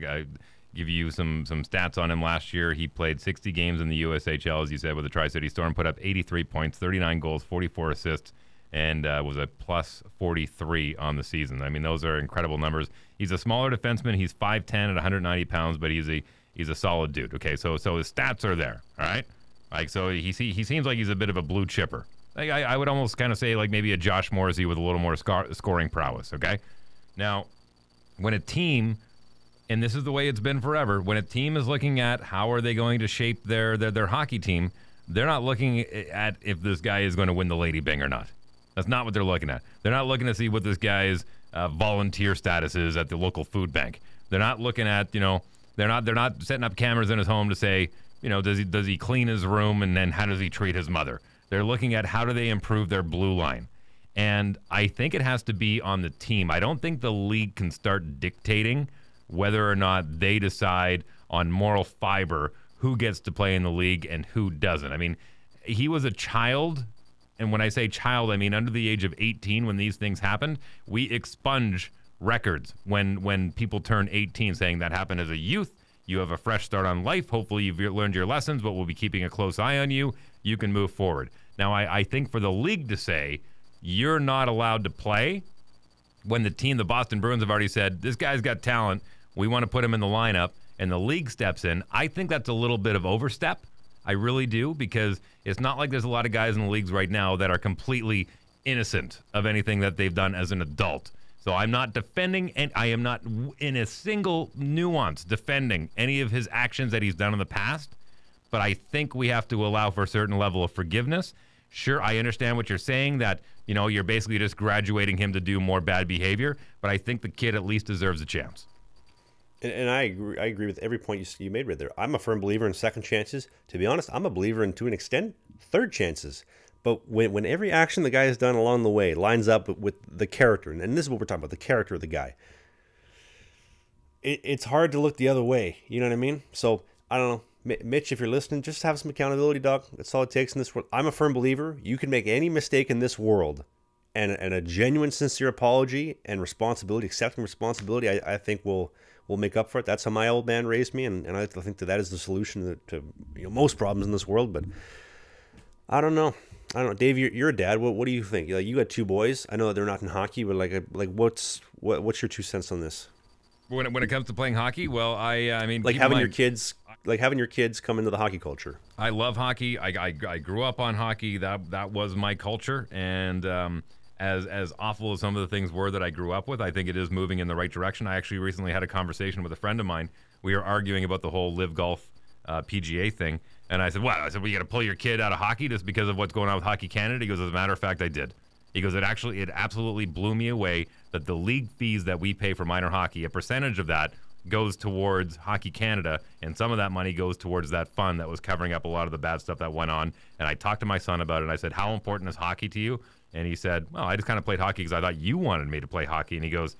give you some some stats on him. Last year, he played 60 games in the USHL, as you said, with the Tri City Storm, put up 83 points, 39 goals, 44 assists and uh, was a plus 43 on the season. I mean, those are incredible numbers. He's a smaller defenseman. He's 5'10 at 190 pounds, but he's a he's a solid dude. Okay, so so his stats are there. All right, like so he he seems like he's a bit of a blue chipper. Like, I, I would almost kind of say like maybe a Josh Morrissey with a little more scar- scoring prowess. Okay, now when a team and this is the way it's been forever. When a team is looking at how are they going to shape their their, their hockey team, they're not looking at if this guy is going to win the Lady Byng or not. That's not what they're looking at. They're not looking to see what this guy's uh, volunteer status is at the local food bank. They're not looking at you know they're not they're not setting up cameras in his home to say you know does he does he clean his room and then how does he treat his mother. They're looking at how do they improve their blue line. And I think it has to be on the team. I don't think the league can start dictating whether or not they decide on moral fiber who gets to play in the league and who doesn't. I mean, he was a child and when I say child, I mean under the age of 18 when these things happened, we expunge records when when people turn 18 saying that happened as a youth. You have a fresh start on life. Hopefully, you've learned your lessons, but we'll be keeping a close eye on you. You can move forward. Now, I, I think for the league to say you're not allowed to play when the team, the Boston Bruins, have already said, this guy's got talent. We want to put him in the lineup, and the league steps in. I think that's a little bit of overstep. I really do because it's not like there's a lot of guys in the leagues right now that are completely innocent of anything that they've done as an adult. So I'm not defending, and I am not in a single nuance defending any of his actions that he's done in the past. But I think we have to allow for a certain level of forgiveness. Sure, I understand what you're saying that you know you're basically just graduating him to do more bad behavior. But I think the kid at least deserves a chance. And, and, I agree. I agree with every point you, you made right there. I'm a firm believer in second chances. To be honest, I'm a believer in, to an extent, third chances. But when, when every action the guy has done along the way lines up with the character, and this is what we're talking about, the character of the guy, it, it's hard to look the other way. You know what I mean? So I don't know. Mitch, if you're listening, just have some accountability, dog. That's all it takes in this world. I'm a firm believer. You can make any mistake in this world, and, and a genuine, sincere apology and responsibility, accepting responsibility, I, I think will will make up for it. That's how my old man raised me, and, and I think that that is the solution to, to you know, most problems in this world. But I don't know. I don't know, Dave. You're, you're a dad. What what do you think? Like you got two boys. I know they're not in hockey, but like like what's what what's your two cents on this? When it, when it comes to playing hockey, well, I I mean, like having your kids like having your kids come into the hockey culture. I love hockey. I, I, I grew up on hockey. That that was my culture, and um, as as awful as some of the things were that I grew up with, I think it is moving in the right direction. I actually recently had a conversation with a friend of mine. We were arguing about the whole LIV Golf uh, PGA thing, and I said, "What?" I said, "Well, you got to pull your kid out of hockey just because of what's going on with Hockey Canada." He goes, "As a matter of fact, I did." He goes, "It actually, it absolutely blew me away that the league fees that we pay for minor hockey, a percentage of that." goes towards Hockey Canada, and some of that money goes towards that fund that was covering up a lot of the bad stuff that went on. And I talked to my son about it, and I said, How important is hockey to you? And he said, Well, I just kind of played hockey because I thought you wanted me to play hockey. And he goes,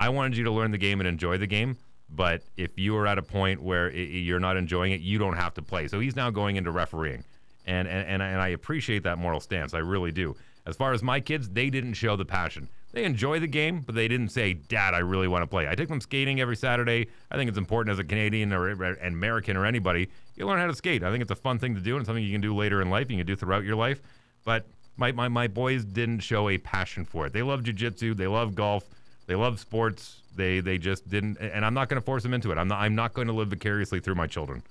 I wanted you to learn the game and enjoy the game. But if you are at a point where it, you're not enjoying it, you don't have to play. So he's now going into refereeing. And, and, and, and I appreciate that moral stance. I really do. As far as my kids, they didn't show the passion. They enjoy the game, but they didn't say, Dad, I really want to play. I take them skating every Saturday. I think it's important as a Canadian or an American or anybody. You learn how to skate. I think it's a fun thing to do and something you can do later in life. You can do throughout your life. But my, my, my boys didn't show a passion for it. They love jujitsu, they love golf, they love sports. They they just didn't, and I'm not going to force them into it. I'm not I'm not going to live vicariously through my children.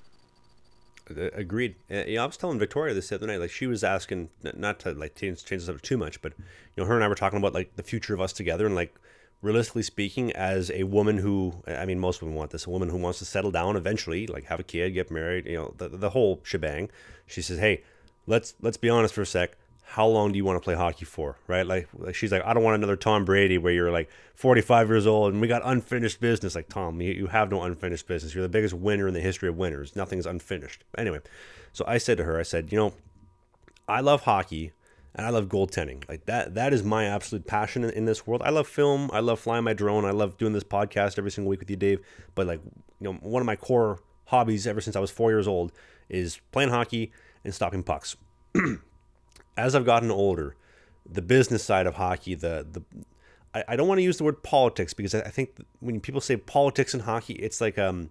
Uh, agreed. Uh, yeah, I was telling Victoria this the other night. Like she was asking, not to like change change the subject too much, but you know, her and I were talking about like the future of us together, and like realistically speaking, as a woman who, I mean, most women want this, a woman who wants to settle down eventually, like have a kid, get married, you know, the, the whole shebang. She says, hey, let's let's be honest for a sec. How long do you want to play hockey for, right? Like, she's like, I don't want another Tom Brady where you're like 45 years old and we got unfinished business. Like Tom, you, you have no unfinished business. You're the biggest winner in the history of winners. Nothing's unfinished. Anyway, so I said to her, I said, you know, I love hockey and I love goaltending. Like that that is my absolute passion in, in, this world. I love film. I love flying my drone. I love doing this podcast every single week with you, Dave. But like, you know, one of my core hobbies ever since I was four years old is playing hockey and stopping pucks. As I've gotten older, the business side of hockey, the the I, I don't want to use the word politics because I, I think when people say politics in hockey, it's like um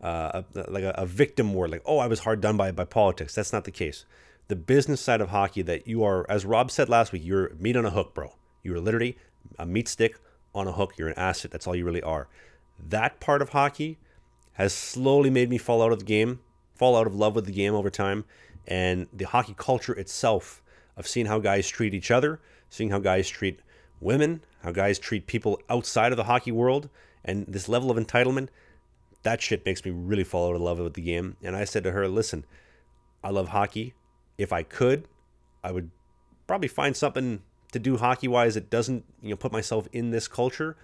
uh, a, like a, a victim word, like oh I was hard done by by politics. That's not the case the business side of hockey that you are, as Rob said last week, you're meat on a hook, bro. You are literally a meat stick on a hook. You're an asset. That's all you really are. That part of hockey has slowly made me fall out of the game, fall out of love with the game over time. And the hockey culture itself of seeing how guys treat each other, seeing how guys treat women, how guys treat people outside of the hockey world, and this level of entitlement, that shit makes me really fall out of love with the game. And I said to her, listen, I love hockey if I could, I would probably find something to do hockey wise that doesn't you know put myself in this culture.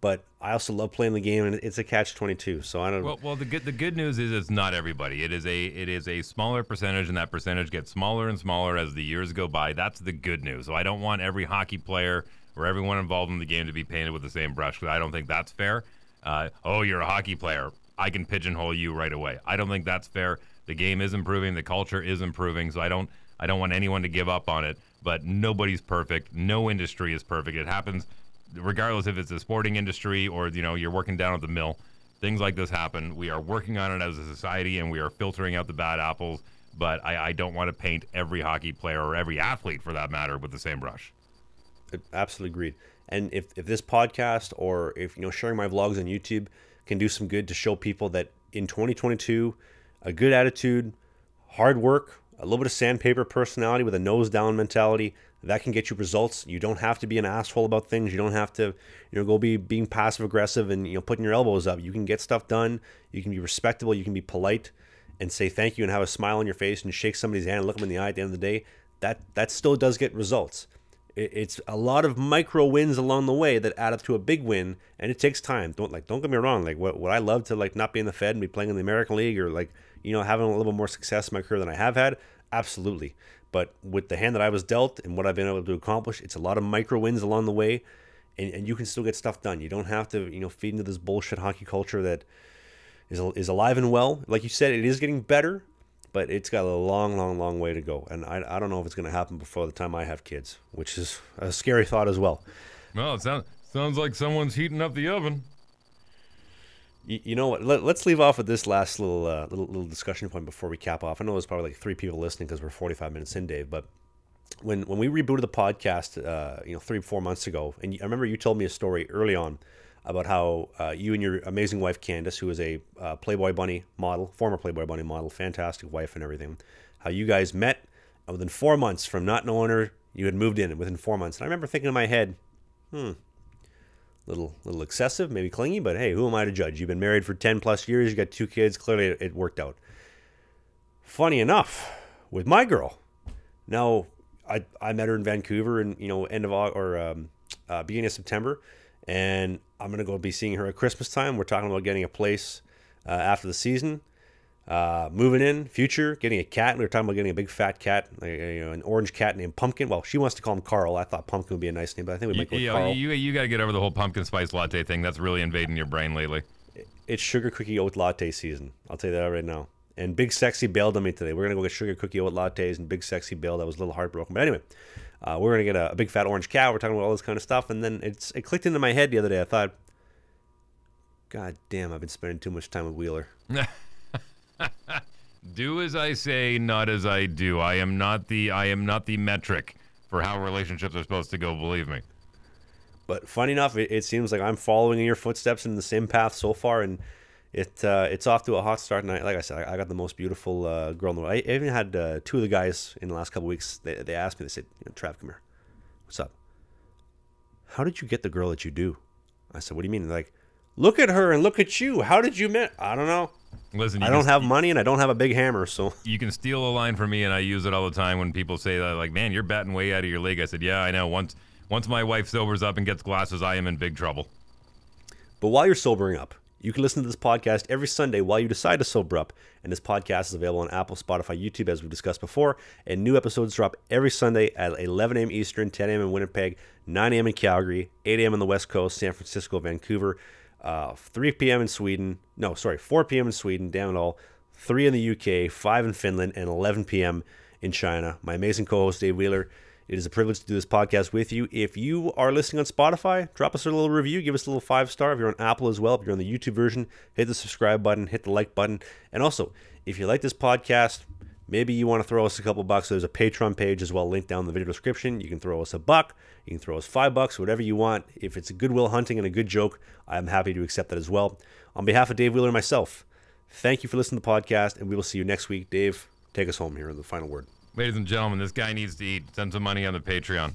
But I also love playing the game, and it's a catch twenty two. So I don't. Well, well, the good the good news is it's not everybody. It is a it is a smaller percentage, and that percentage gets smaller and smaller as the years go by. That's the good news. So I don't want every hockey player or everyone involved in the game to be painted with the same brush because I don't think that's fair. Uh, oh, you're a hockey player. I can pigeonhole you right away. I don't think that's fair. The game is improving. The culture is improving. So I don't I don't want anyone to give up on it. But nobody's perfect. No industry is perfect. It happens regardless if it's the sporting industry or you know you're working down at the mill. Things like this happen. We are working on it as a society, and we are filtering out the bad apples. But I, I don't want to paint every hockey player or every athlete, for that matter, with the same brush. Absolutely agreed. And if, if this podcast or if you know sharing my vlogs on YouTube can do some good to show people that in 2022 a good attitude, hard work, a little bit of sandpaper personality with a nose down mentality that can get you results. You don't have to be an asshole about things. You don't have to, you know, go be being passive aggressive and you know putting your elbows up. You can get stuff done. You can be respectable. You can be polite and say thank you and have a smile on your face and shake somebody's hand and look them in the eye at the end of the day. That that still does get results. It's a lot of micro wins along the way that add up to a big win, and it takes time. Don't like don't get me wrong. Like what would I love to like not be in the Fed and be playing in the American League or like you know, having a little more success in my career than I have had? Absolutely. But with the hand that I was dealt and what I've been able to accomplish, it's a lot of micro wins along the way, and, and you can still get stuff done. You don't have to, you know, feed into this bullshit hockey culture that is is alive and well. Like you said, it is getting better, but it's got a long, long, long way to go. And I, I don't know if it's going to happen before the time I have kids, which is a scary thought as well. Well, it sounds sounds like someone's heating up the oven you, you know what? Let, us leave off with this last little, uh, little little discussion point before we cap off. I know there's probably like three people listening because we're 45 minutes in, Dave. But when when we rebooted the podcast, uh, you know, three four months ago, and I remember you told me a story early on about how uh, you and your amazing wife Candace, who is a uh, Playboy Bunny model, former Playboy Bunny model, fantastic wife and everything, how you guys met, and within four months from not knowing her, you had moved in and within four months. And I remember thinking in my head, hmm, little little excessive, maybe clingy, but hey, who am I to judge? You've been married for 10 plus years, you got two kids, clearly it, worked out. Funny enough, with my girl, now I, I met her in Vancouver in you know end of or um, uh, beginning of September, and I'm gonna go be seeing her at Christmas time. We're talking about getting a place uh, after the season, uh, moving in, future, getting a cat. We were talking about getting a big fat cat, like, you know, an orange cat named Pumpkin. Well, she wants to call him Carl. I thought Pumpkin would be a nice name, but I think we might go you, Carl. You, you got to get over the whole pumpkin spice latte thing. That's really invading your brain lately. It's sugar cookie oat latte season. I'll tell you that right now. And Big Sexy bailed on me today. We're gonna go get sugar cookie oat lattes, and Big Sexy bailed. I was a little heartbroken, but anyway, uh, we're gonna get a, a big fat orange cat. We're talking about all this kind of stuff, and then it's it clicked into my head the other day. I thought, God damn, I've been spending too much time with Wheeler. do as I say, not as I do. I am not the I am not the metric for how relationships are supposed to go. Believe me. But funny enough, it, it seems like I'm following in your footsteps in the same path so far, and it uh, it's off to a hot start. And I, like I said, I, I got the most beautiful uh, girl in the world. I even had uh, two of the guys in the last couple weeks. They, they asked me, they said, you know, "Trav, come here. What's up? How did you get the girl that you do?" I said, "What do you mean?" They're like, "Look at her and look at you. How did you met?" I don't know. Listen, you I don't have money and I don't have a big hammer, so You can steal a line from me, and I use it all the time when people say that, like, "Man, you're batting way out of your league." I said, "Yeah, I know. Once, once my wife sobers up and gets glasses, I am in big trouble." But while you're sobering up, you can listen to this podcast every Sunday while you decide to sober up. And this podcast is available on Apple, Spotify, YouTube, as we've discussed before. And new episodes drop every Sunday at 11 a.m. Eastern, 10 a.m. in Winnipeg, 9 a.m. in Calgary, 8 a.m. on the West Coast, San Francisco, Vancouver, uh, 3 p.m. in Sweden. No, sorry, 4 p.m. in Sweden, Damn it all, 3 in the UK, 5 in Finland, and 11 p.m. in China. My amazing co host, Dave Wheeler. It is a privilege to do this podcast with you. If you are listening on Spotify, drop us a little review, give us a little five star. If you're on Apple as well, if you're on the YouTube version, hit the subscribe button, hit the like button. And also, if you like this podcast, maybe you want to throw us a couple bucks. There's a Patreon page as well, linked down in the video description. You can throw us a buck, you can throw us five bucks, whatever you want. If it's a goodwill hunting and a good joke, I'm happy to accept that as well. On behalf of Dave Wheeler and myself, thank you for listening to the podcast, and we will see you next week. Dave, take us home here in the final word. Ladies and gentlemen, this guy needs to eat. Send some money on the Patreon.